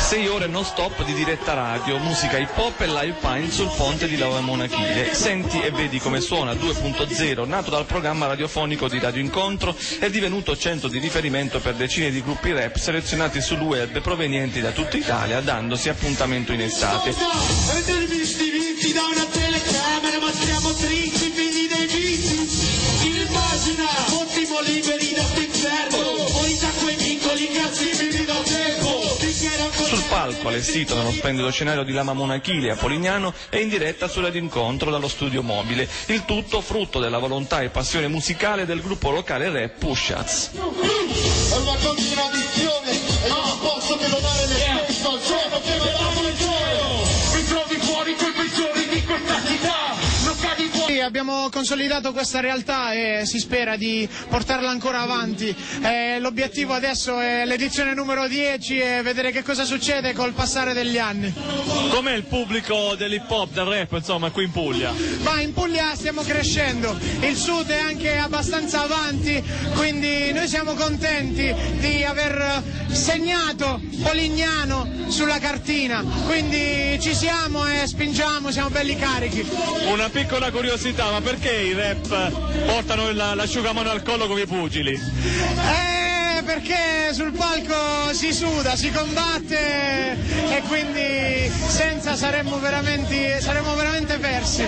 Sei ore non stop di diretta radio, musica hip hop e live pine sul ponte di Lava Monachile. Senti e vedi come suona 2.0, nato dal programma radiofonico di Radio Incontro, è divenuto centro di riferimento per decine di gruppi rap selezionati sul web provenienti da tutta Italia, dandosi appuntamento in estate. Sul palco, allestito nello splendido scenario di Lama Monachile a Polignano, è in diretta su Radio Incontro dallo studio mobile. Il tutto frutto della volontà e passione musicale del gruppo locale rap Pushats. Abbiamo consolidato questa realtà e si spera di portarla ancora avanti. Eh, l'obiettivo adesso è l'edizione numero 10 e vedere che cosa succede col passare degli anni. Com'è il pubblico dell'hip hop, del rap, insomma, qui in Puglia? Ma in Puglia stiamo crescendo, il sud è anche abbastanza avanti, quindi noi siamo contenti di aver segnato Polignano sulla cartina, quindi ci siamo e spingiamo, siamo belli carichi. Una piccola curiosità, ma perché i rap portano la- l'asciugamano al collo come i pugili? Eh, perché sul palco si suda, si combatte e quindi senza saremmo veramente, saremmo veramente persi.